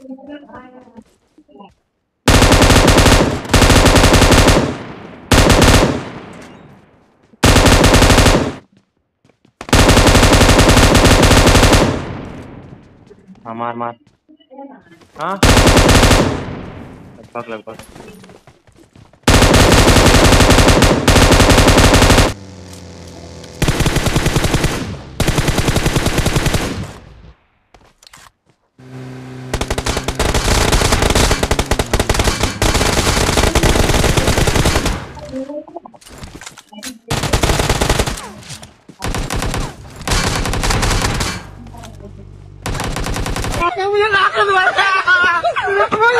हाँ मार मार। हाँ? लगभग लगभग। 我不想รักเ